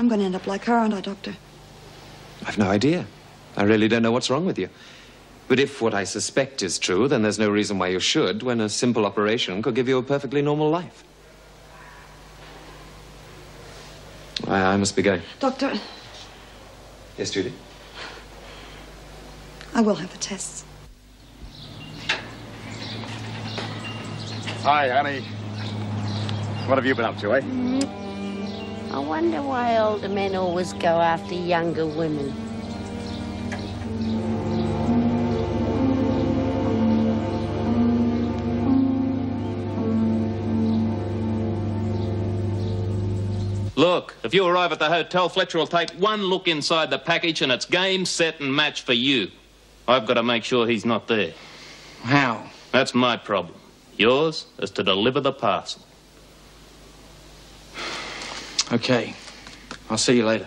I'm going to end up like her, aren't I, Doctor? I've no idea. I really don't know what's wrong with you. But if what I suspect is true, then there's no reason why you should, when a simple operation could give you a perfectly normal life. I, I must be going. Doctor, Yes, Judy? I will have the tests. Hi, honey. What have you been up to, eh? I wonder why older men always go after younger women. Look, if you arrive at the hotel, Fletcher will take one look inside the package and it's game, set, and match for you. I've got to make sure he's not there. How? That's my problem. Yours is to deliver the parcel. Okay. I'll see you later.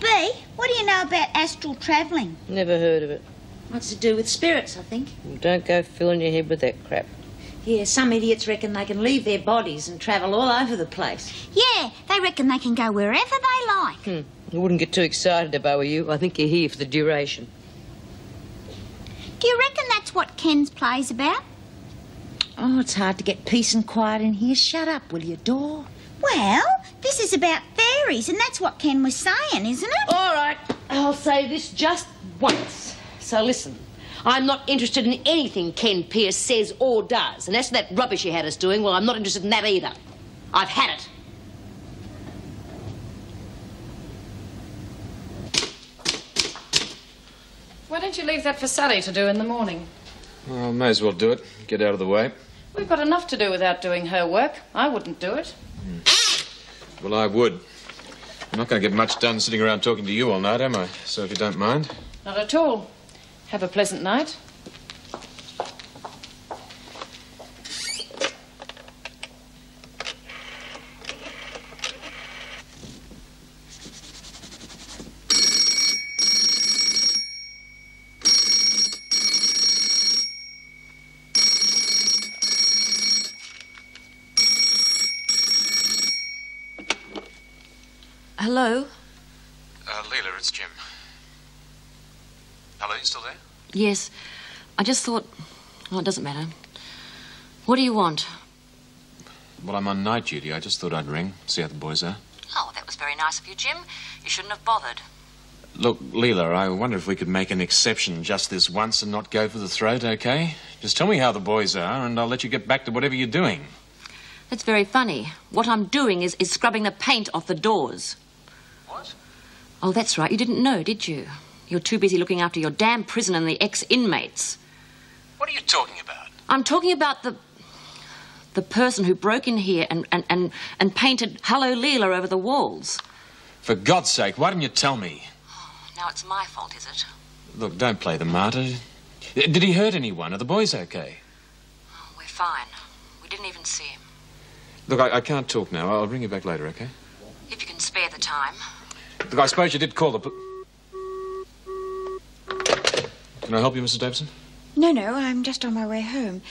Bea, what do you know about astral travelling? Never heard of it. What's to do with spirits, I think. Don't go filling your head with that crap. Yeah, some idiots reckon they can leave their bodies and travel all over the place. Yeah, they reckon they can go wherever they like. Hmm. I wouldn't get too excited if I were you. I think you're here for the duration. Do you reckon that's what Ken's play's about? Oh, it's hard to get peace and quiet in here. Shut up, will you, Dor? Well, this is about fairies, and that's what Ken was saying, isn't it? All right, I'll say this just once. So listen, I'm not interested in anything Ken Pierce says or does. And as for that rubbish he had us doing, well, I'm not interested in that either. I've had it. Why don't you leave that for Sally to do in the morning? Well, may as well do it. Get out of the way. We've got enough to do without doing her work. I wouldn't do it. Hmm. Well, I would. I'm not going to get much done sitting around talking to you all night, am I? So if you don't mind. Not at all. Have a pleasant night. Hello? Uh, Leela, it's Jim. Hello, you still there? Yes. I just thought. Well, it doesn't matter. What do you want? Well, I'm on night duty. I just thought I'd ring, see how the boys are. Oh, that was very nice of you, Jim. You shouldn't have bothered. Look, Leela, I wonder if we could make an exception just this once and not go for the throat, okay? Just tell me how the boys are, and I'll let you get back to whatever you're doing. That's very funny. What I'm doing is, is scrubbing the paint off the doors. Oh, that's right. You didn't know, did you? You're too busy looking after your damn prison and the ex inmates. What are you talking about? I'm talking about the. the person who broke in here and, and, and, and painted Hello Leela over the walls. For God's sake, why didn't you tell me? Now it's my fault, is it? Look, don't play the martyr. Did he hurt anyone? Are the boys okay? We're fine. We didn't even see him. Look, I, I can't talk now. I'll ring you back later, okay? If you can spare the time. Look, I suppose you did call the. pol- Can I help you, Mrs. Davidson? No, no, I'm just on my way home.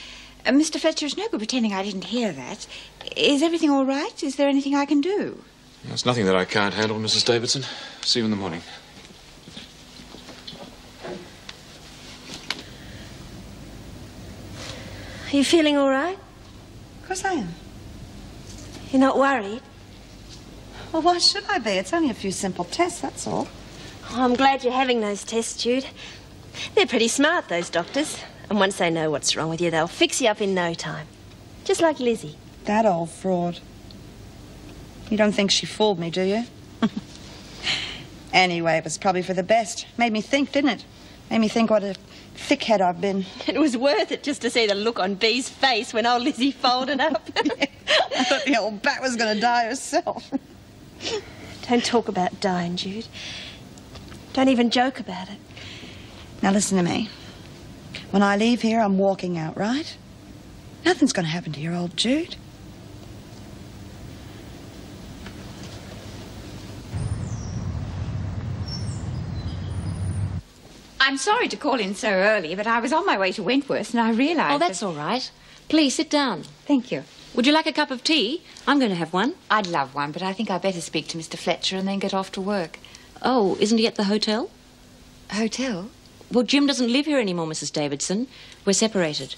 Uh, Mr. Fletcher, it's no good pretending I didn't hear that. Is everything all right? Is there anything I can do? There's nothing that I can't handle, Mrs. Davidson. See you in the morning. Are you feeling all right? Of course I am. You're not worried? Well, why should I be? It's only a few simple tests, that's all. Oh, I'm glad you're having those tests, Jude. They're pretty smart, those doctors. And once they know what's wrong with you, they'll fix you up in no time. Just like Lizzie. That old fraud. You don't think she fooled me, do you? anyway, it was probably for the best. Made me think, didn't it? Made me think what a Thick head I've been. It was worth it just to see the look on Bea's face when old Lizzie folded up. I thought the old bat was going to die herself. Don't talk about dying, Jude. Don't even joke about it. Now listen to me. When I leave here, I'm walking out, right? Nothing's going to happen to your old Jude. I'm sorry to call in so early, but I was on my way to Wentworth and I realised. Oh, that's all right. Please sit down. Thank you. Would you like a cup of tea? I'm going to have one. I'd love one, but I think I'd better speak to Mr. Fletcher and then get off to work. Oh, isn't he at the hotel? Hotel? Well, Jim doesn't live here anymore, Mrs. Davidson. We're separated.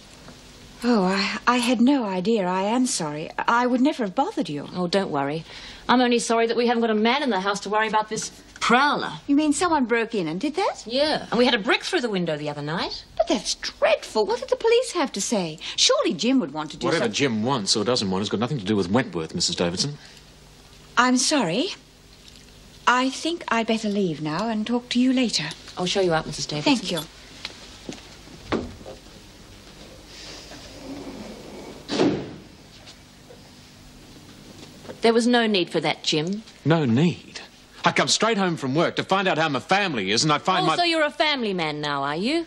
Oh, I, I had no idea. I am sorry. I would never have bothered you. Oh, don't worry. I'm only sorry that we haven't got a man in the house to worry about this prowler. You mean someone broke in and did that? Yeah. And we had a brick through the window the other night. But that's dreadful. What did the police have to say? Surely Jim would want to do Whatever something. Jim wants or doesn't want has got nothing to do with Wentworth, Mrs. Davidson. I'm sorry. I think I'd better leave now and talk to you later. I'll show you out, Mrs. Davidson. Thank you. There was no need for that, Jim. No need. I come straight home from work to find out how my family is, and I find Oh, my. so you're a family man now, are you?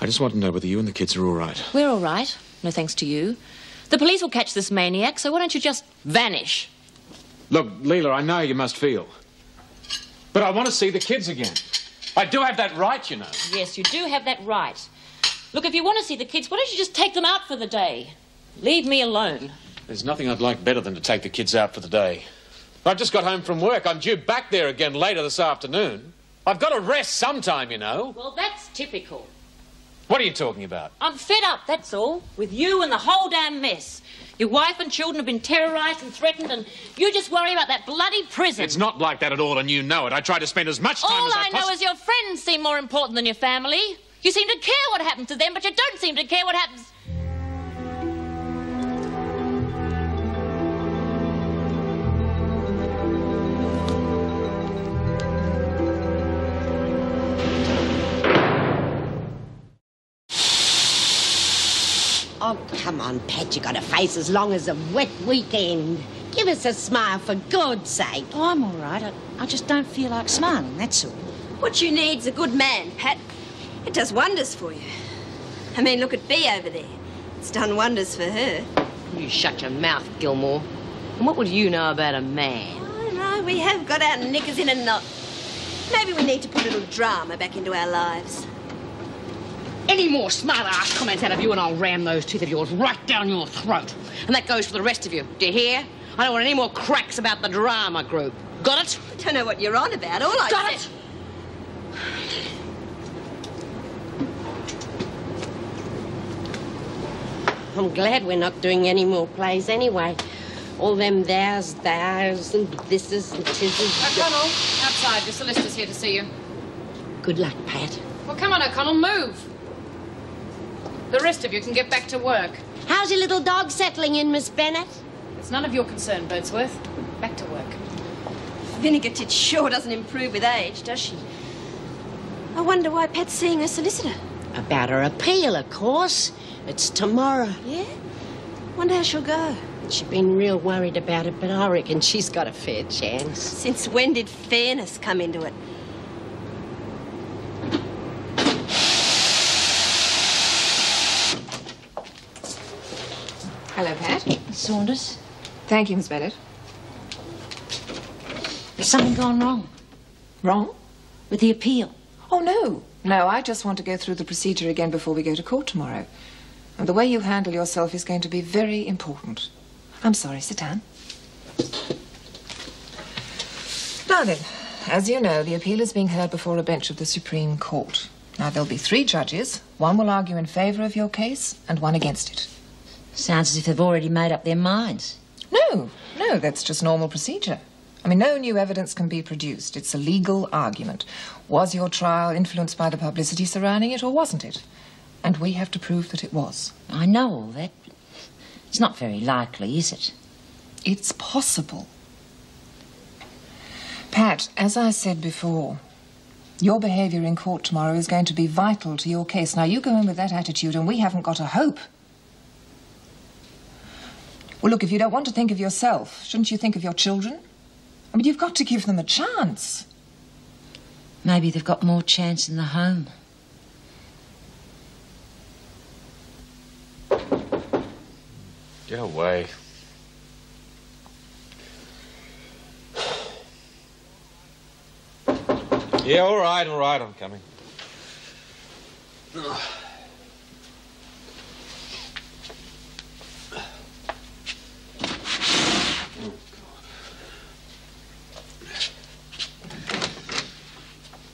I just want to know whether you and the kids are all right. We're all right. No thanks to you. The police will catch this maniac, so why don't you just vanish? Look, Leela, I know you must feel. But I want to see the kids again. I do have that right, you know. Yes, you do have that right. Look, if you want to see the kids, why don't you just take them out for the day? Leave me alone. There's nothing I'd like better than to take the kids out for the day. I've just got home from work. I'm due back there again later this afternoon. I've got to rest sometime, you know. Well, that's typical. What are you talking about? I'm fed up, that's all, with you and the whole damn mess. Your wife and children have been terrorised and threatened, and you just worry about that bloody prison. It's not like that at all, and you know it. I try to spend as much time All as I, I know is your friends seem more important than your family. You seem to care what happens to them, but you don't seem to care what happens. Pat. You got a face as long as a wet weekend. Give us a smile for God's sake. Oh, I'm all right. I, I just don't feel like smiling, that's all. What you need's a good man, Pat. It does wonders for you. I mean, look at Bea over there. It's done wonders for her. You shut your mouth, Gilmore. And what would you know about a man? Oh, I know, we have got our knickers in a knot. Maybe we need to put a little drama back into our lives. Any more smart-ass comments out of you and I'll ram those teeth of yours right down your throat. And that goes for the rest of you. Do you hear? I don't want any more cracks about the drama group. Got it? I don't know what you're on about. All I Got said... it? I'm glad we're not doing any more plays anyway. All them thous, thous, and thises and tises. O'Connell, outside. Your solicitor's here to see you. Good luck, Pat. Well, come on, O'Connell, move. The rest of you can get back to work. How's your little dog settling in, Miss Bennett? It's none of your concern, Birdsworth. Back to work. Vinegar tit sure doesn't improve with age, does she? I wonder why Pat's seeing a solicitor. About her appeal, of course. It's tomorrow. Yeah? Wonder how she'll go. She's been real worried about it, but I reckon she's got a fair chance. Since when did fairness come into it? Hello, Pat. Saunders, Thank you, Miss Bennett. has something gone wrong Wrong? with the appeal? Oh, no. No, I just want to go through the procedure again before we go to court tomorrow. And the way you handle yourself is going to be very important. I'm sorry, sit down. Now then, as you know, the appeal is being heard before a bench of the Supreme Court. Now, there'll be three judges. One will argue in favour of your case and one against it. Sounds as if they've already made up their minds. No, no, that's just normal procedure. I mean, no new evidence can be produced. It's a legal argument. Was your trial influenced by the publicity surrounding it, or wasn't it? And we have to prove that it was. I know all that. It's not very likely, is it? It's possible. Pat, as I said before, Your behaviour in court tomorrow is going to be vital to your case. Now, you go in with that attitude, and we haven't got a hope. Well, look, if you don't want to think of yourself, shouldn't you think of your children? I mean, you've got to give them a chance. Maybe they've got more chance in the home. Get away. Yeah, all right, all right, I'm coming.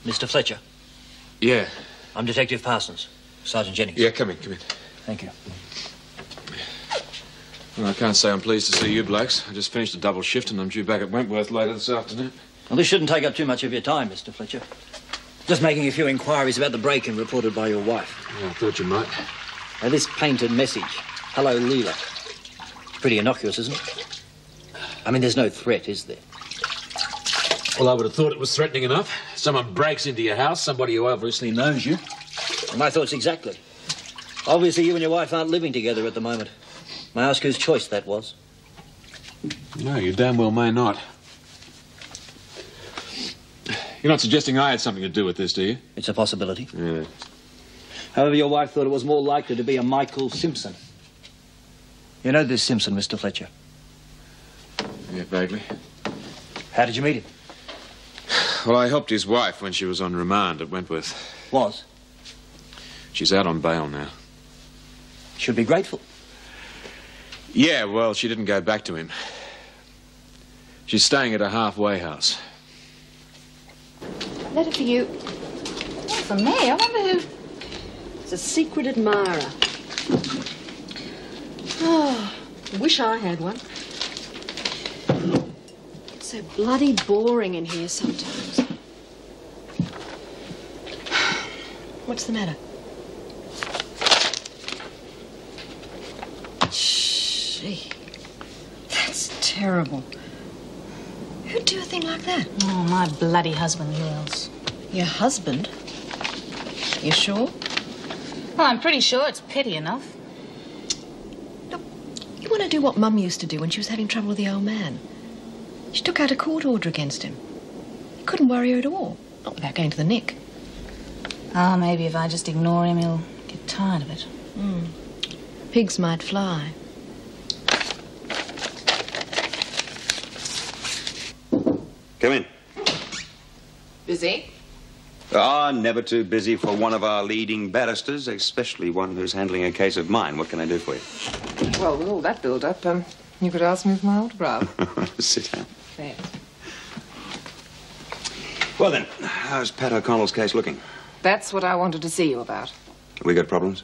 Mr. Fletcher, Yeah, I'm Detective Parsons. Sergeant Jennings. yeah, come in, come in. Thank you. Well, I can't say I'm pleased to see you blokes. I just finished a double shift and I'm due back at Wentworth later this afternoon. Well, this shouldn't take up too much of your time, Mr. Fletcher. Just making a few inquiries about the break-in reported by your wife. Yeah, I thought you might. Now, this painted message, hello, Leela. Pretty innocuous, isn't it? I mean, there's no threat, is there? Well, I would have thought it was threatening enough. Someone breaks into your house, somebody who obviously knows you. My thoughts exactly. Obviously, you and your wife aren't living together at the moment. May I ask whose choice that was? No, you damn well may not. You're not suggesting I had something to do with this, do you? It's a possibility. Yeah. However, your wife thought it was more likely to be a Michael Simpson. You know this Simpson, Mr. Fletcher? Yeah, vaguely. How did you meet him? Well, I helped his wife when she was on remand at Wentworth. Was? She's out on bail now. Should be grateful. Yeah, well, she didn't go back to him. She's staying at a halfway house. Letter for you. For me? I wonder who. It's a secret admirer. Oh, wish I had one. It's so bloody boring in here sometimes. What's the matter? Gee, that's terrible. Who'd do a thing like that? Oh, my bloody husband, who else? Your husband? You sure? Well, I'm pretty sure it's petty enough. You want to do what Mum used to do when she was having trouble with the old man. She took out a court order against him. He couldn't worry her at all, not without going to the nick. Ah, maybe if I just ignore him, he'll get tired of it. Hmm. Pigs might fly. Come in. Busy? Ah, never too busy for one of our leading barristers, especially one who's handling a case of mine. What can I do for you? Well, with all that build-up, um, you could ask me for my autograph. Sit down. Well then, how's Pat O'Connell's case looking? That's what I wanted to see you about. We got problems?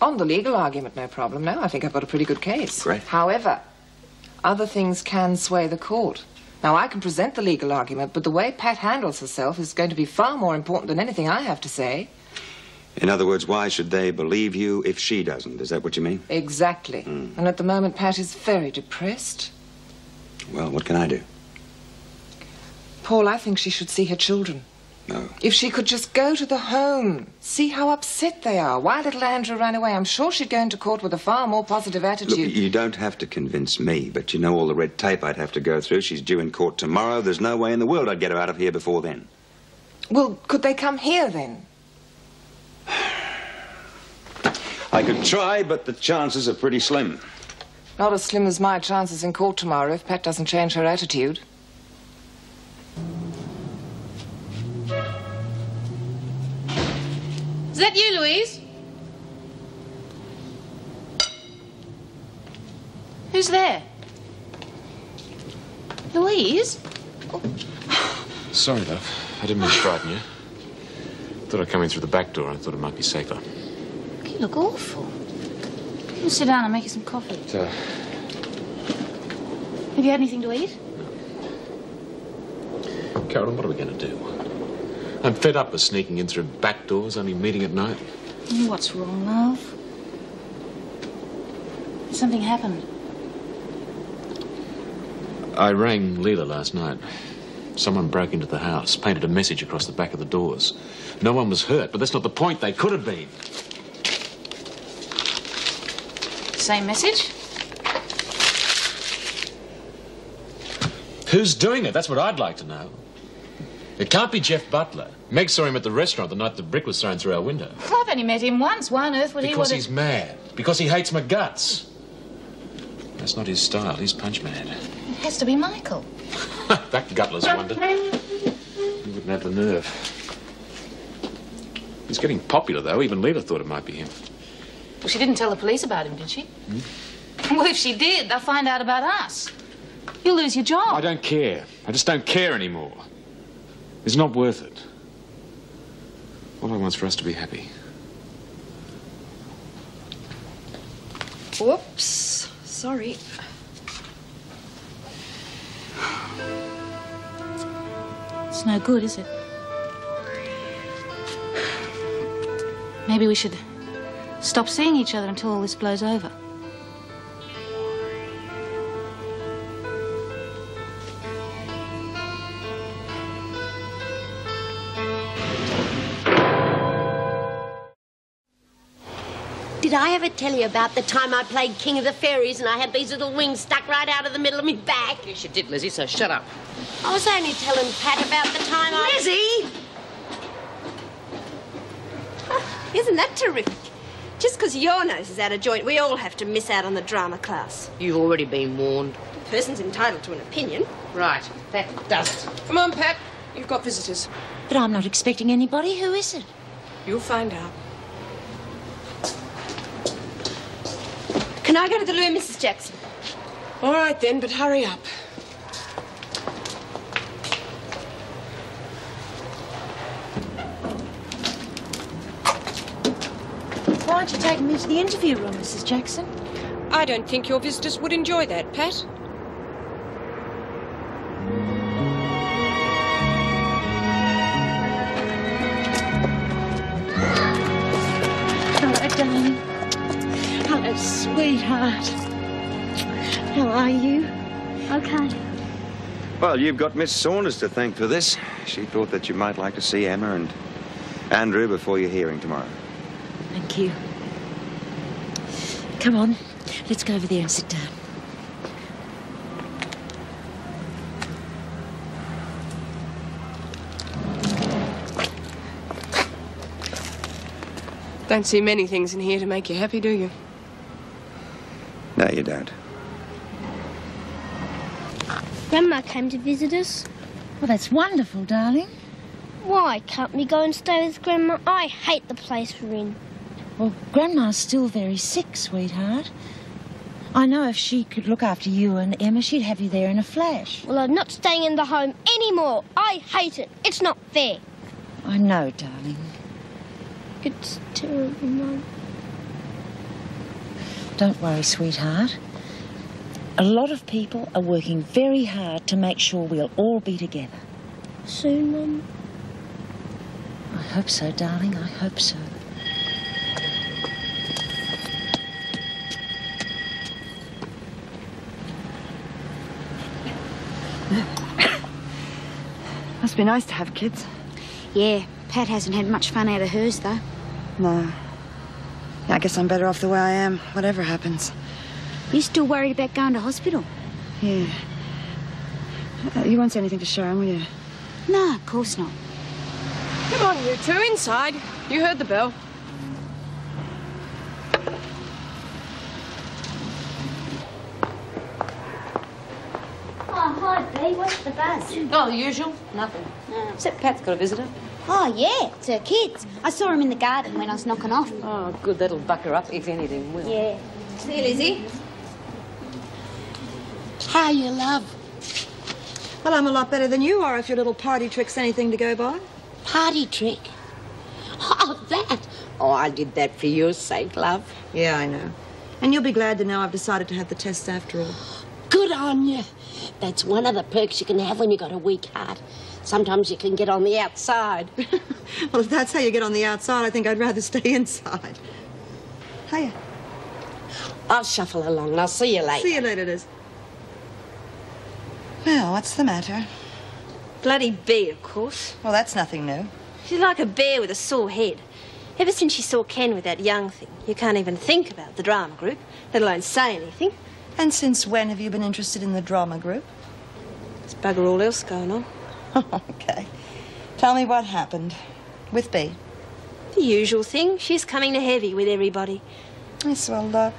On the legal argument, no problem. No, I think I've got a pretty good case. Great. However, other things can sway the court. Now, I can present the legal argument, but the way Pat handles herself is going to be far more important than anything I have to say. In other words, why should they believe you if she doesn't? Is that what you mean? Exactly. Hmm. And at the moment, Pat is very depressed. Well, what can I do? Paul, I think she should see her children. No. If she could just go to the home, see how upset they are. Why little Andrew ran away, I'm sure she'd go into court with a far more positive attitude. Look, you don't have to convince me, but you know all the red tape I'd have to go through. She's due in court tomorrow. There's no way in the world I'd get her out of here before then. Well, could they come here then? I could try, but the chances are pretty slim. Not as slim as my chances in court tomorrow if Pat doesn't change her attitude. Is that you, Louise? Who's there? Louise? Sorry, love. I didn't mean to frighten you. Thought I'd come in through the back door. I thought it might be safer. You look awful. You sit down and make you some coffee. Uh, Have you had anything to eat? Caroline, what are we going to do? I'm fed up with sneaking in through back doors, only meeting at night. What's wrong, love? Something happened. I rang Leela last night. Someone broke into the house, painted a message across the back of the doors. No one was hurt, but that's not the point. They could have been. Same message? Who's doing it? That's what I'd like to know. It can't be Jeff Butler. Meg saw him at the restaurant the night the brick was thrown through our window. Well, I've only met him once. Why on earth would he Because he's mad. Because he hates my guts. That's not his style. He's punch mad. It has to be Michael. that gutless wonder. He wouldn't have the nerve. He's getting popular, though. Even Leela thought it might be him. Well, she didn't tell the police about him, did she? Hmm? Well, if she did, they'll find out about us. You'll lose your job. I don't care. I just don't care anymore. It's not worth it. All I want's for us to be happy. Whoops. Sorry. It's no good, is it? Maybe we should stop seeing each other until all this blows over. Did I ever tell you about the time I played King of the Fairies and I had these little wings stuck right out of the middle of my back? Yes, you did, Lizzie, so shut up. I was only telling Pat about the time I... Lizzie! Isn't that terrific? Just because your nose is out of joint, we all have to miss out on the drama class. You've already been warned. The person's entitled to an opinion. Right, that does it. Come on, Pat. You've got visitors. But I'm not expecting anybody. Who is it? You'll find out. Can I go to the loo, Mrs. Jackson? All right then, but hurry up. Why aren't you taking me to the interview room, Mrs. Jackson? I don't think your visitors would enjoy that, Pat. Sweetheart. How are you? Okay. Well, you've got Miss Saunders to thank for this. She thought that you might like to see Emma and Andrew before your hearing tomorrow. Thank you. Come on, let's go over there and sit down. Don't see many things in here to make you happy, do you? No, you don't. Grandma came to visit us. Well, that's wonderful, darling. Why can't we go and stay with Grandma? I hate the place we're in. Well, Grandma's still very sick, sweetheart. I know if she could look after you and Emma, she'd have you there in a flash. Well, I'm not staying in the home anymore. I hate it. It's not fair. I know, darling. It's terrible, Mum. Don't worry, sweetheart. A lot of people are working very hard to make sure we'll all be together. Soon, Mum. I hope so, darling. I hope so. Must be nice to have kids. Yeah, Pat hasn't had much fun out of hers, though. No. Yeah, I guess I'm better off the way I am, whatever happens. You still worried about going to hospital? Yeah. Uh, you won't say anything to Sharon, will you? No, of course not. Come on, you two, inside. You heard the bell. Oh, hi, Bea. What's the buzz? Oh, the usual. Nothing. Except Pat's got a visitor. Oh, yeah, it's her kids. I saw him in the garden when I was knocking off. Oh, good. That'll buck her up, if anything will. Yeah. See you, Lizzie. How you love? Well, I'm a lot better than you are if your little party trick's anything to go by. Party trick? Oh, that. Oh, I did that for your sake, love. Yeah, I know. And you'll be glad to know I've decided to have the test after all. Good on you. That's one of the perks you can have when you've got a weak heart. Sometimes you can get on the outside. Well, if that's how you get on the outside, I think I'd rather stay inside. Hiya. I'll shuffle along. I'll see you later. See you later, Liz. Well, what's the matter? Bloody Bea, of course. Well, that's nothing new. She's like a bear with a sore head. Ever since she saw Ken with that young thing, you can't even think about the drama group, let alone say anything. And since when have you been interested in the drama group? There's bugger all else going on. okay. Tell me what happened with Bea. The usual thing. She's coming to heavy with everybody. Yes, well, uh,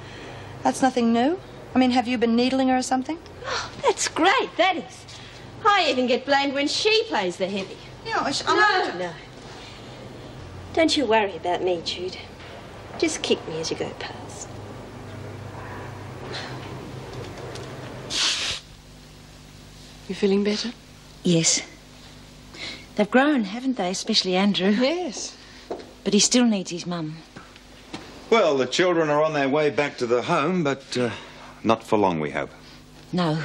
that's nothing new. I mean, have you been needling her or something? That's great, that is. I even get blamed when she plays the heavy. No, no, no. Don't you worry about me, Jude. Just kick me as you go past. You feeling better? Yes. They've grown, haven't they? Especially Andrew. Yes. But he still needs his mum. Well, the children are on their way back to the home, but uh, not for long, we hope. No.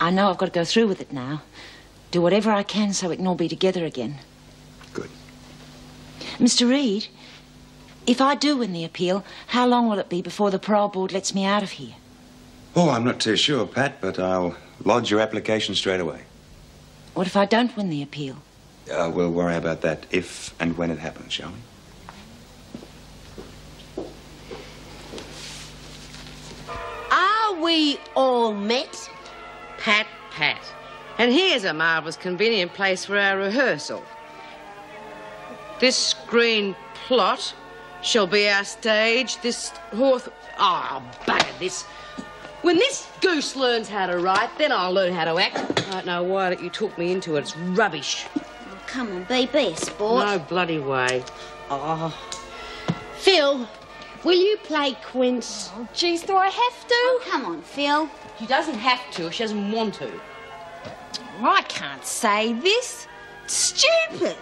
I know I've got to go through with it now. Do whatever I can so we can all be together again. Good. Mr. Reed, if I do win the appeal, how long will it be before the parole board lets me out of here? Oh, I'm not too sure, Pat, but I'll lodge your application straight away. What if I don't win the appeal? Uh, we'll worry about that if and when it happens, shall we? Are we all met? Pat, pat. And here's a marvellous convenient place for our rehearsal. This green plot shall be our stage. This horse. Ah, oh, bugger this. When this goose learns how to write, then I'll learn how to act. I don't know why that you took me into it. It's rubbish. Oh, come on, be, be a sport. No bloody way. Oh. Phil, will you play Quince? Oh, geez, do I have to? Oh, come on, Phil. She doesn't have to. She doesn't want to. Oh, I can't say this. Stupid.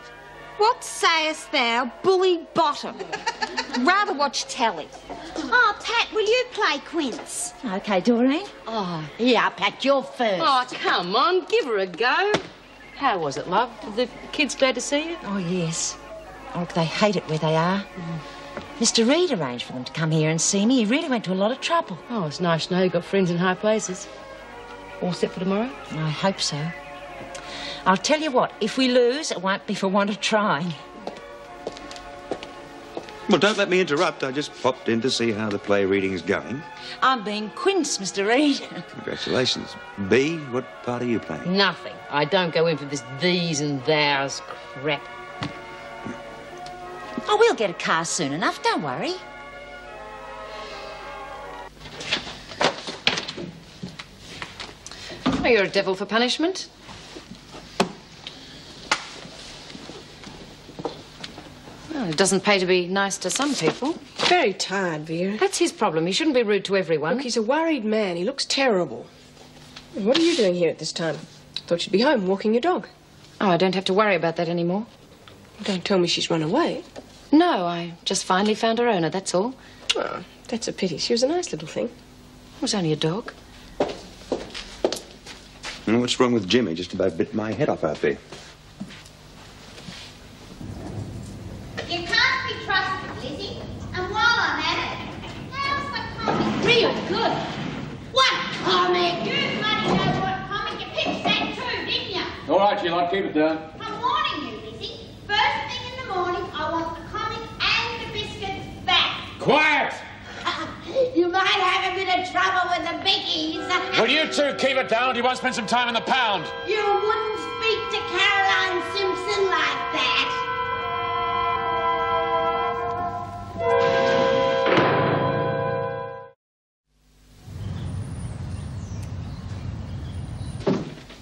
What sayest thou, bully bottom? Rather watch telly. Oh, Pat, will you play Quince? Okay, Doreen. Oh, yeah, Pat, you're first. Oh, come on, give her a go. How was it, love? Were the kids glad to see you? Oh, yes. Oh, they hate it where they are. Mm. Mr. Reed arranged for them to come here and see me. He really went to a lot of trouble. Oh, it's nice to know you've got friends in high places. All set for tomorrow? I hope so. I'll tell you what, if we lose, it won't be for want of trying. Well, don't let me interrupt. I just popped in to see how the play reading's going. I'm being Quince, Mr. Reed. Congratulations. Bea, what part are you playing? Nothing. I don't go in for this these and thous crap. Oh, we'll get a car soon enough, don't worry. Oh, you're a devil for punishment. Well, it doesn't pay to be nice to some people. Very tired, Vera. That's his problem. He shouldn't be rude to everyone. Look, he's a worried man. He looks terrible. What are you doing here at this time? Thought you'd be home walking your dog. Oh, I don't have to worry about that anymore. Don't tell me she's run away. No, I just finally found her owner, that's all. Oh, that's a pity. She was a nice little thing. It was only a dog. And what's wrong with Jimmy? Just about bit my head off out there. You can't be trusted, Lizzie. And while I'm at it, how's the comic? Real good. What comic? You bloody know what comic. You pitched that too, didn't you? All right, Jill, I'll keep it down. I'm warning you, Lizzie. First thing in the morning, I want the comic and the biscuits back. Quiet! You might have a bit of trouble with the biggies. Will you two keep it down? Do you want to spend some time in the pound? You wouldn't speak to Caroline Simpson like that.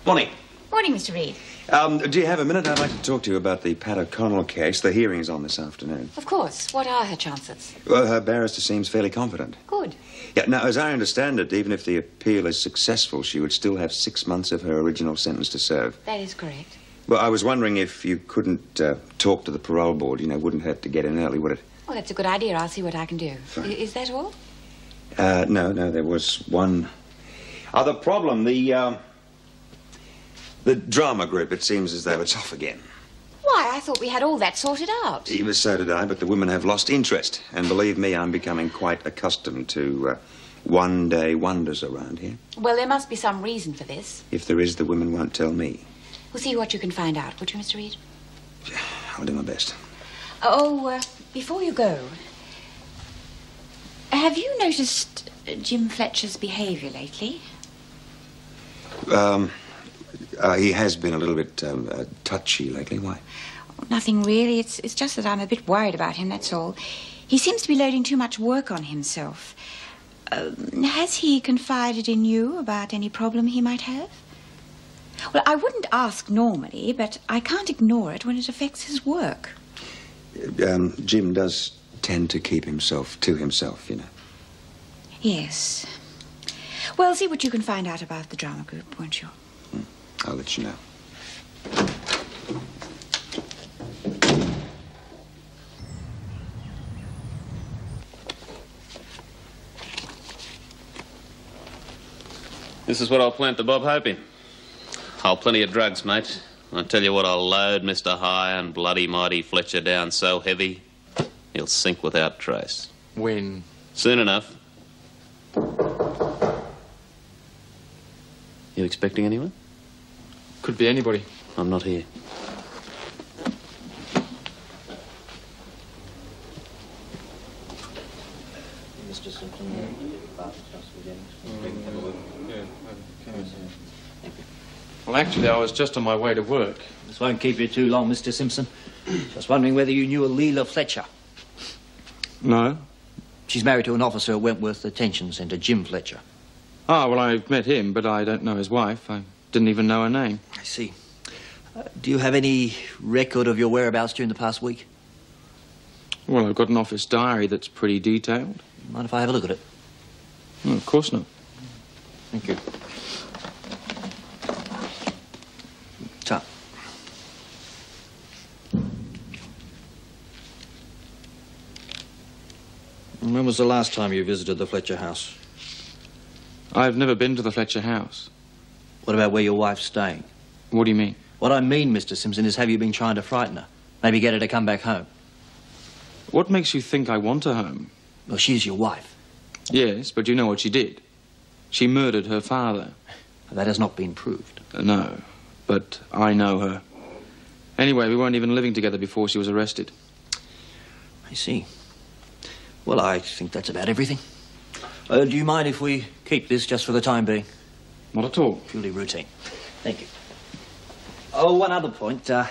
Morning. Morning, Mr. Reed. Um, do you have a minute? I'd like to talk to you about the Pat O'Connell case. The hearing's on this afternoon. Of course. What are her chances? Well, her barrister seems fairly confident. Good. Yeah, now, as I understand it, even if the appeal is successful, she would still have six months of her original sentence to serve. That is correct. Well, I was wondering if you couldn't uh, talk to the parole board. You know, wouldn't hurt to get in early, would it? Well, that's a good idea. I'll see what I can do. Is that all? Uh, no, no, there was one other problem. The, um, the drama group, it seems as though it's off again. Why, I thought we had all that sorted out. Even so did I, but the women have lost interest. And believe me, I'm becoming quite accustomed to uh, one-day wonders around here. Well, there must be some reason for this. If there is, the women won't tell me. We'll see what you can find out, would you, Mr. Reed? Yeah, I'll do my best. Oh, uh, before you go, have you noticed Jim Fletcher's behaviour lately? Um, uh, he has been a little bit um, uh, touchy lately. Why? Nothing really. It's, it's just that I'm a bit worried about him, that's all. He seems to be loading too much work on himself. Um, has he confided in you about any problem he might have? Well, I wouldn't ask normally, but I can't ignore it when it affects his work. Um, Jim does tend to keep himself to himself, you know. Yes. Well, see what you can find out about the drama group, won't you? I'll let you know. This is what I'll plant the Bob Hope in. I'll plenty of drugs, mate. I tell you what, I'll load Mr. High and bloody mighty Fletcher down so heavy, he'll sink without trace. When? Soon enough. You expecting anyone? Could be anybody. I'm not here. Well, actually, I was just on my way to work. This won't keep you too long, Mr. Simpson. Just wondering whether you knew a Leela Fletcher. No. She's married to an officer at Wentworth Detention Centre, Jim Fletcher. Ah, well, I've met him, but I don't know his wife. I didn't even know her name. I see. Uh, do you have any record of your whereabouts during the past week? Well, I've got an office diary that's pretty detailed. Mind if I have a look at it? Oh, of course not. Thank you. So. When was the last time you visited the Fletcher house? I've never been to the Fletcher house. What about where your wife's staying? What do you mean? What I mean, Mr. Simpson, is have you been trying to frighten her? Maybe get her to come back home? What makes you think I want her home? Well, she's your wife. Yes, but you know what she did. She murdered her father. That has not been proved. Uh, no, but I know her. Anyway, we weren't even living together before she was arrested. I see. Well, I think that's about everything. Uh, do you mind if we keep this just for the time being? Not at all. Purely routine. Thank you. Oh, one other point. Uh,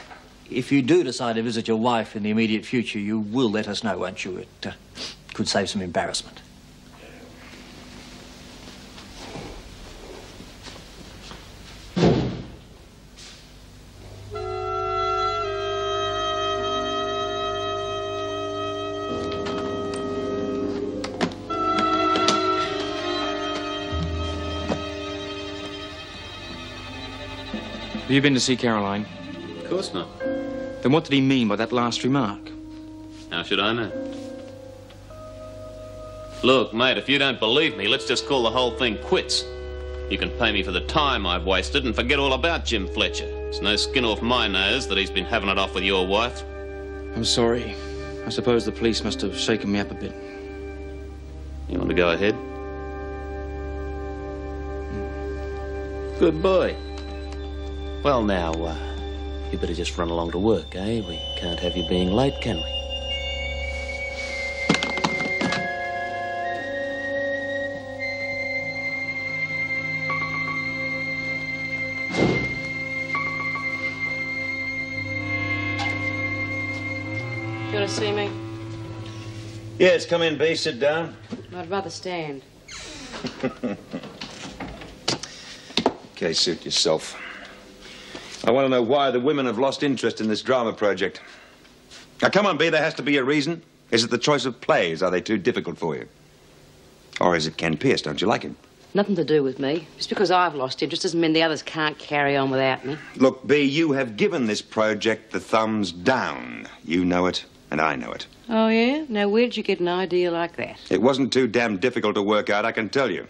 if you do decide to visit your wife in the immediate future, you will let us know, won't you? It uh, could save some embarrassment. You been to see Caroline? Of course not. Then what did he mean by that last remark? How should I know? Look, mate, if you don't believe me, let's just call the whole thing quits. You can pay me for the time I've wasted and forget all about Jim Fletcher. It's no skin off my nose that he's been having it off with your wife. I'm sorry. I suppose the police must have shaken me up a bit. You want to go ahead? Good boy. Well, now, uh, you better just run along to work, eh? We can't have you being late, can we? You want to see me? Yes, come in, Bea. Sit down. I'd rather stand. Okay, suit yourself. I want to know why the women have lost interest in this drama project. Now, come on, Bea, there has to be a reason. Is it the choice of plays? Are they too difficult for you? Or is it Ken Pierce? Don't you like him? Nothing to do with me. Just because I've lost interest doesn't mean the others can't carry on without me. Look, Bea, you have given this project the thumbs down. You know it, and I know it. Oh, yeah? Now, where'd you get an idea like that? It wasn't too damn difficult to work out, I can tell you.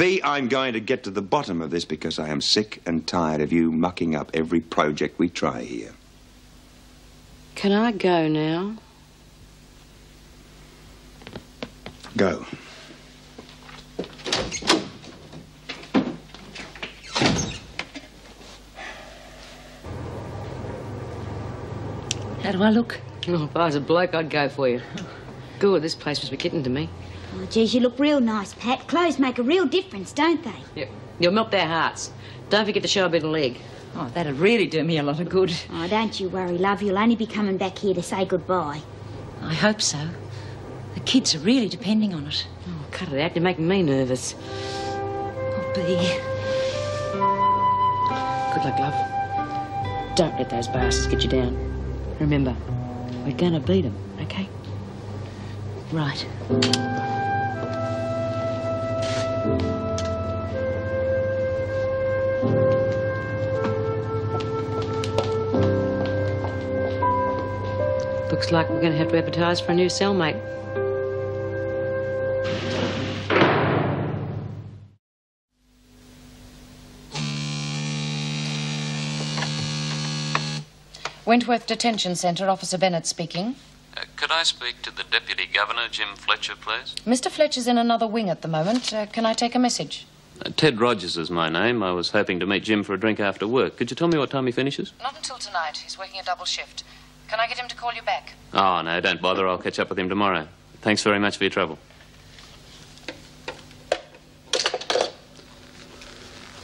Bea, I'm going to get to the bottom of this because I am sick and tired of you mucking up every project we try here. Can I go now? Go. How do I look? Oh, if I was a bloke, I'd go for you. Good, this place must be getting to me. Oh, geez, you look real nice, Pat. Clothes make a real difference, don't they? Yep. You'll melt their hearts. Don't forget to show a bit of leg. Oh, that'd really do me a lot of good. Oh, don't you worry, love. You'll only be coming back here to say goodbye. I hope so. The kids are really depending on it. Oh, cut it out. You're making me nervous. Oh, Bea. Good luck, love. Don't let those bastards get you down. Remember, we're gonna beat them, okay? Right. Looks like we're gonna have to advertise for a new cellmate. Wentworth Detention Centre, Officer Bennett speaking. Could I speak to the Deputy Governor, Jim Fletcher, please? Mr. Fletcher's in another wing at the moment. Uh, can I take a message? Uh, Ted Rogers is my name. I was hoping to meet Jim for a drink after work. Could you tell me what time he finishes? Not until tonight. He's working a double shift. Can I get him to call you back? Oh, no, don't bother. I'll catch up with him tomorrow. Thanks very much for your trouble.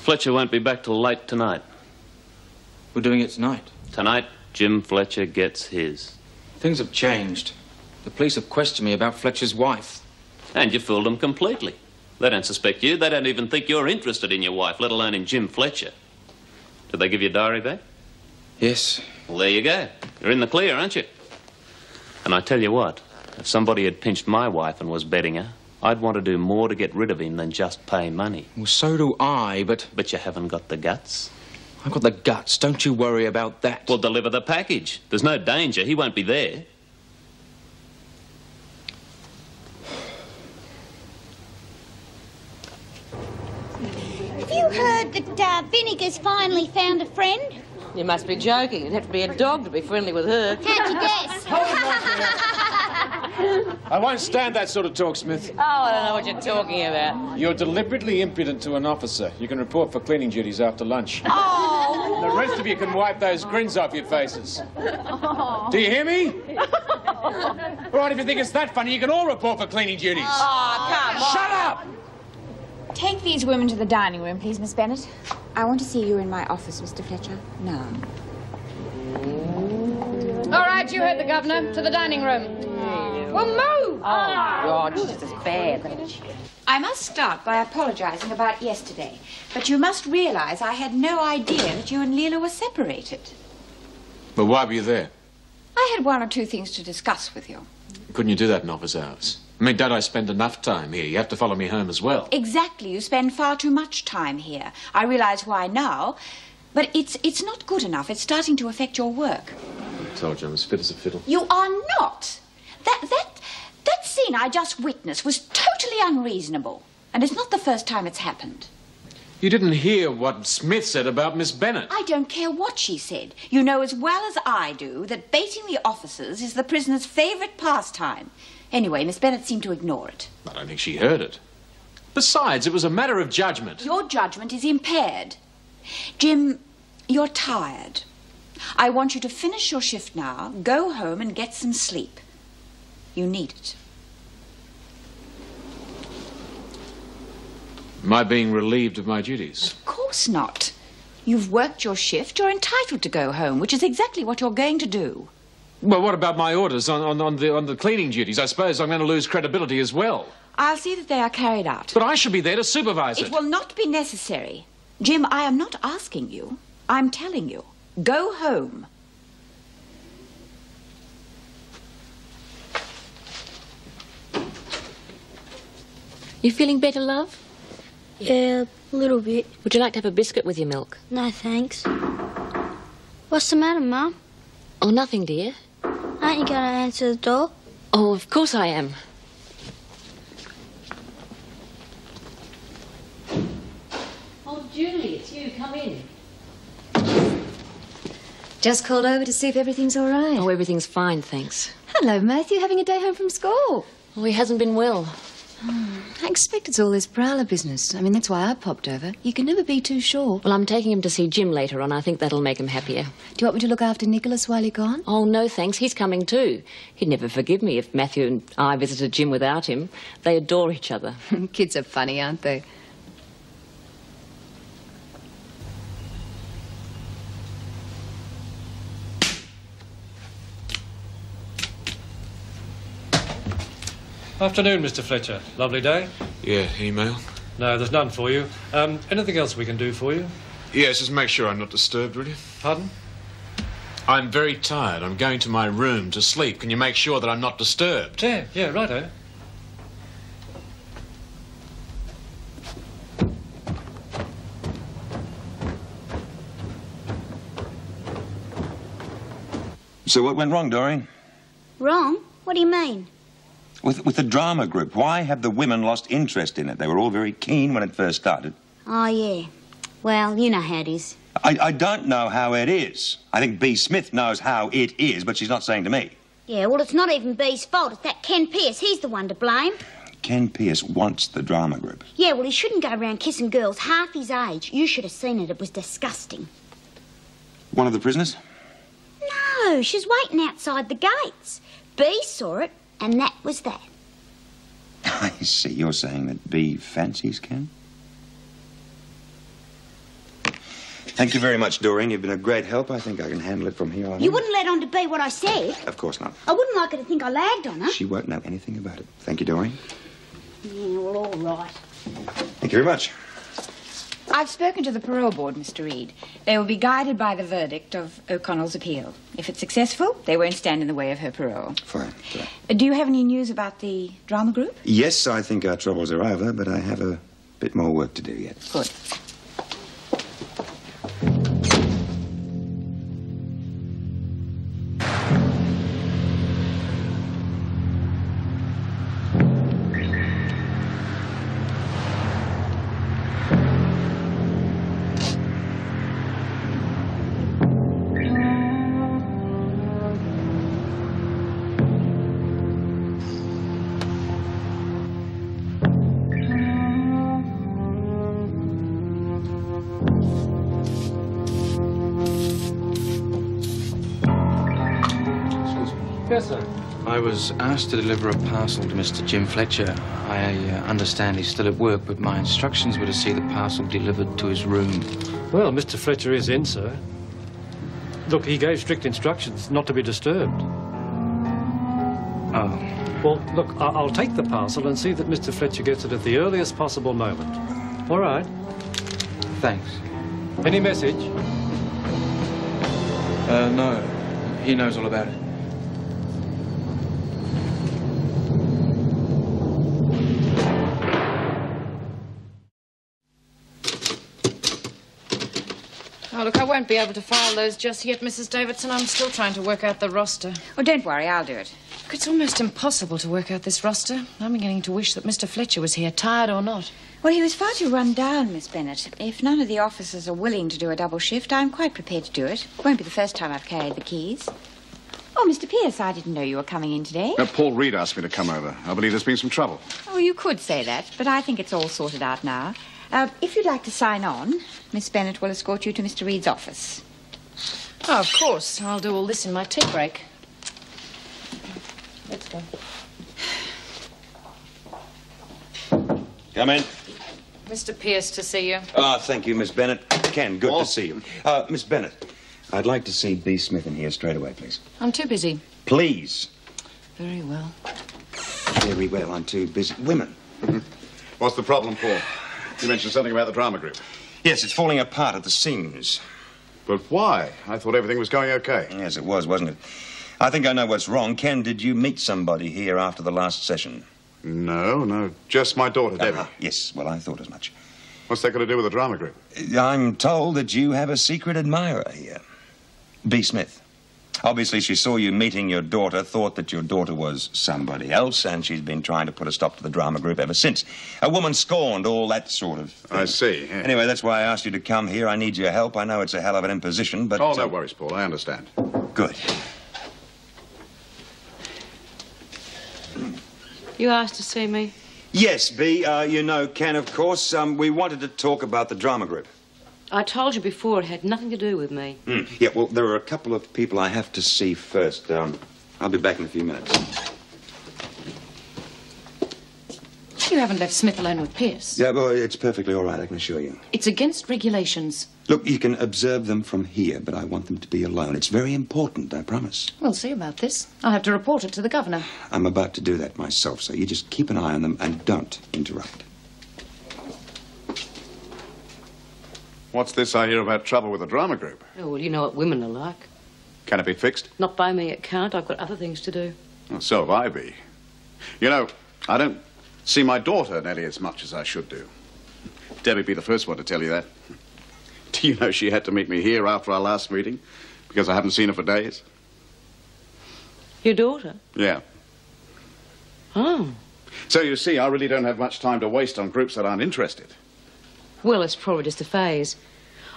Fletcher won't be back till late tonight. We're doing it tonight. Tonight, Jim Fletcher gets his. Things have changed. The police have questioned me about Fletcher's wife. And you fooled them completely. They don't suspect you. They don't even think you're interested in your wife, let alone in Jim Fletcher. Did they give you your diary back? Yes. Well, there you go. You're in the clear, aren't you? And I tell you what, if somebody had pinched my wife and was betting her, I'd want to do more to get rid of him than just pay money. Well, so do I, but. But you haven't got the guts. I've got the guts. Don't you worry about that. Well, deliver the package. There's no danger. He won't be there. Have you heard that uh, Vinegar's finally found a friend? You must be joking. It'd have to be a dog to be friendly with her. How'd you guess? I won't stand that sort of talk, Smith. Oh, I don't know what you're talking about. You're deliberately impudent to an officer. You can report for cleaning duties after lunch. Oh! The rest of you can wipe those grins off your faces. Oh. Do you hear me? All right, if you think it's that funny, you can all report for cleaning duties. Oh, come on. Shut up! Take these women to the dining room, please, Miss Bennett. I want to see you in my office, Mr. Fletcher. Now. All right, you heard the governor. To the dining room. Well, move! Oh, God, she's just bad. I must start by apologizing about yesterday. But you must realize I had no idea that you and Leela were separated. But why were you there? I had one or two things to discuss with you. Couldn't you do that in office hours? I mean, don't I spend enough time here? You have to follow me home as well. Exactly. You spend far too much time here. I realize why now. But it's, it's not good enough. It's starting to affect your work. I told you I'm as fit as a fiddle. You are not. That, that, that scene I just witnessed was totally unreasonable. And it's not the first time it's happened. You didn't hear what Smith said about Miss Bennett. I don't care what she said. You know as well as I do that baiting the officers is the prisoner's favorite pastime. Anyway, Miss Bennett seemed to ignore it. I don't think she heard it. Besides, it was a matter of judgment. Your judgment is impaired. Jim, you're tired. I want you to finish your shift now, go home and get some sleep. You need it. Am I being relieved of my duties? Of course not. You've worked your shift. You're entitled to go home, which is exactly what you're going to do. Well, what about my orders on, on, on, the, on the cleaning duties? I suppose I'm going to lose credibility as well. I'll see that they are carried out. But I should be there to supervise it. It will not be necessary. Jim, I am not asking you. I'm telling you. Go home. Are you feeling better, love? Yeah, a little bit. Would you like to have a biscuit with your milk? No, thanks. What's the matter, Mum? Oh, nothing, dear. Aren't you going to answer the door? Oh, of course I am. Oh, Julie, it's you. Come in. Just called over to see if everything's all right. Oh, everything's fine, thanks. Hello, Matthew. Having a day home from school. Oh, he hasn't been well. Hmm. I expect it's all this prowler business. I mean, that's why I popped over. You can never be too sure. Well, I'm taking him to see Jim later on. I think that'll make him happier. Do you want me to look after Nicholas while you're gone? Oh, no, thanks. He's coming too. He'd never forgive me if Matthew and I visited Jim without him. They adore each other. Kids are funny, aren't they? Afternoon, Mr. Fletcher. Lovely day. Yeah, email? No, there's none for you. Um, anything else we can do for you? Yes, just make sure I'm not disturbed, will you? Pardon? I'm very tired. I'm going to my room to sleep. Can you make sure that I'm not disturbed? Yeah, yeah, righto. So what went wrong, Doreen? Wrong? What do you mean? With, with the drama group, why have the women lost interest in it? They were all very keen when it first started. Oh, yeah. Well, you know how it is. I, I don't know how it is. I think Bea. Smith knows how it is, but she's not saying to me. Yeah, well, it's not even Bea's fault. It's that Ken Pierce. He's the one to blame. Ken Pierce wants the drama group. Yeah, well, he shouldn't go around kissing girls half his age. You should have seen it. It was disgusting. One of the prisoners? No, she's waiting outside the gates. Bea saw it, and that was that. I see. You're saying that Bea fancies Ken? Thank you very much, Doreen. You've been a great help. I think I can handle it from here on. You in. wouldn't let on to Bea what I said. Of course not. I wouldn't like her to think I lagged on her. She won't know anything about it. Thank you, Doreen. Yeah, well, all right. Thank you very much. I've spoken to the parole board, Mr. Reed. They will be guided by the verdict of O'Connell's appeal. If it's successful, they won't stand in the way of her parole. Fine. fine. Uh, Do you have any news about the drama group? Yes, I think our troubles are over, but I have a bit more work to do yet. Good. I was asked to deliver a parcel to Mr. Jim Fletcher. I uh, understand he's still at work, but my instructions were to see the parcel delivered to his room. Well, Mr. Fletcher is in, sir. Look, he gave strict instructions not to be disturbed. Oh. Well, look, I- I'll take the parcel and see that Mr. Fletcher gets it at the earliest possible moment. All right. Thanks. Any message? Uh, no. He knows all about it. Won't be able to file those just yet, Mrs. Davidson. I'm still trying to work out the roster. Oh, don't worry, I'll do it. Look, it's almost impossible to work out this roster. I'm beginning to wish that Mr. Fletcher was here, tired or not. Well, he was far too run down, Miss Bennett. If none of the officers are willing to do a double shift, I'm quite prepared to do it. Won't be the first time I've carried the keys. Oh, Mr. Pierce, I didn't know you were coming in today. Uh, Paul Reed asked me to come over. I believe there's been some trouble. Oh, you could say that, but I think it's all sorted out now. Uh, if you'd like to sign on, Miss Bennett will escort you to Mr. Reed's office. Oh, of course. I'll do all this in my tea break. Let's go. Come in. Mr. Pierce to see you. Ah, thank you, Miss Bennett. Ken, good to see you. Uh, Miss Bennett, I'd like to see Bea. Smith in here straight away, please. I'm too busy. Please. Very well. Very well, I'm too busy. Women. What's the problem, Paul? You mentioned something about the drama group. Yes, it's falling apart at the seams. But why? I thought everything was going okay. Yes, it was, wasn't it? I think I know what's wrong. Ken, did you meet somebody here after the last session? No, no, just my daughter, Debbie. Ah, yes, well, I thought as much. What's that got to do with the drama group? I'm told that you have a secret admirer here. Bea. Smith. Obviously, she saw you meeting your daughter, thought that your daughter was somebody else, and she's been trying to put a stop to the drama group ever since. A woman scorned, all that sort of thing. I see. yeah. Anyway, that's why I asked you to come here. I need your help. I know it's a hell of an imposition, but. oh, no uh, worries, Paul. I understand. Good. You asked to see me. Yes, Bea, uh, you know Ken, of course. Um, we wanted to talk about the drama group. I told you before it had nothing to do with me. Hmm. Yeah, well, there are a couple of people I have to see first. Um, I'll be back in a few minutes. You haven't left Smith alone with Pierce. Yeah, well, it's perfectly all right, I can assure you. It's against regulations. Look, you can observe them from here, but I want them to be alone. It's very important, I promise. We'll see about this. I'll have to report it to the governor. I'm about to do that myself, so you just keep an eye on them and don't interrupt. What's this I hear about trouble with the drama group? Oh, well, you know what women are like. Can it Bea fixed? Not by me, it can't. I've got other things to do. Well, so have I, be. You know, I don't see my daughter nearly as much as I should do. Debbie be the first one to tell you that. Do you know she had to meet me here after our last meeting because I haven't seen her for days? Your daughter? Yeah. Oh. So you see, I really don't have much time to waste on groups that aren't interested. Well, it's probably just a phase.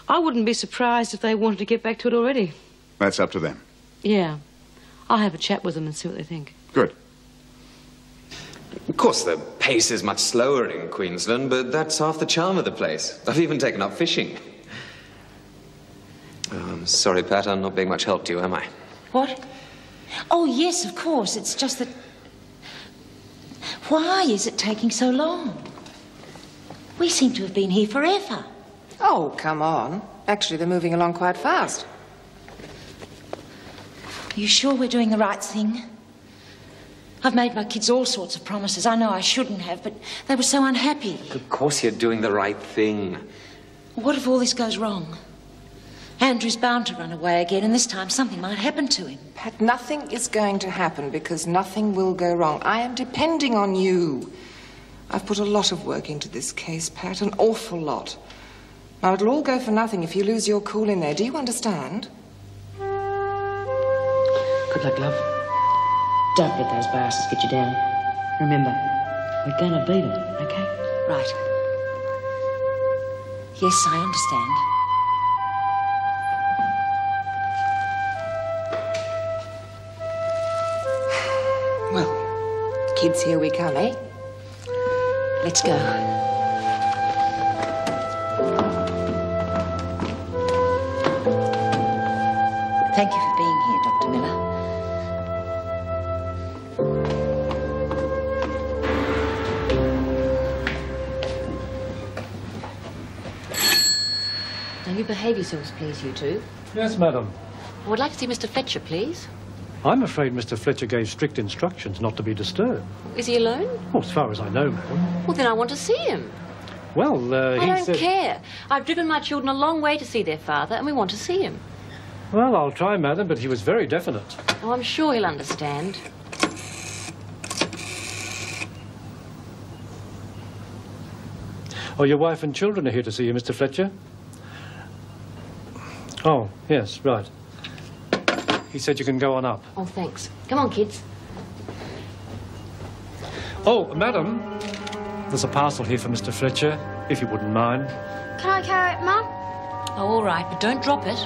I wouldn't be surprised if they wanted to get back to it already. That's up to them. Yeah. I'll have a chat with them and see what they think. Good. Of course, the pace is much slower in Queensland, but that's half the charm of the place. I've even taken up fishing. Oh, I'm sorry, Pat, I'm not being much help to you, am I? What? Oh, yes, of course. It's just that. Why is it taking so long? We seem to have been here forever. Oh, come on. Actually, they're moving along quite fast. Are you sure we're doing the right thing? I've made my kids all sorts of promises. I know I shouldn't have, but they were so unhappy. Of course you're doing the right thing. What if all this goes wrong? Andrew's bound to run away again, and this time something might happen to him. Pat, nothing is going to happen because nothing will go wrong. I am depending on you. I've put a lot of work into this case, Pat, an awful lot. Now, it'll all go for nothing if you lose your cool in there. Do you understand? Good luck, love. Don't let those bastards get you down. Remember, we're gonna beat them, okay? Right. Yes, I understand. Well, kids, here we come, eh? Let's go. Thank you for being here, Dr. Miller. Now, you behave yourselves, please, you two. Yes, madam. I would like to see Mr. Fletcher, please. I'm afraid Mr. Fletcher gave strict instructions not to be disturbed. Is he alone? Oh, as far as I know, madam. Well, then I want to see him. Well, uh, I don't said... care. I've driven my children a long way to see their father, and we want to see him. Well, I'll try, madam, but he was very definite. Oh, I'm sure he'll understand. Oh, your wife and children are here to see you, Mr. Fletcher? Oh, yes, right. He said you can go on up. Oh, thanks. Come on, kids. Oh, madam, there's a parcel here for Mr. Fletcher, if you wouldn't mind. Can I carry it, Mum? Oh, all right, but don't drop it.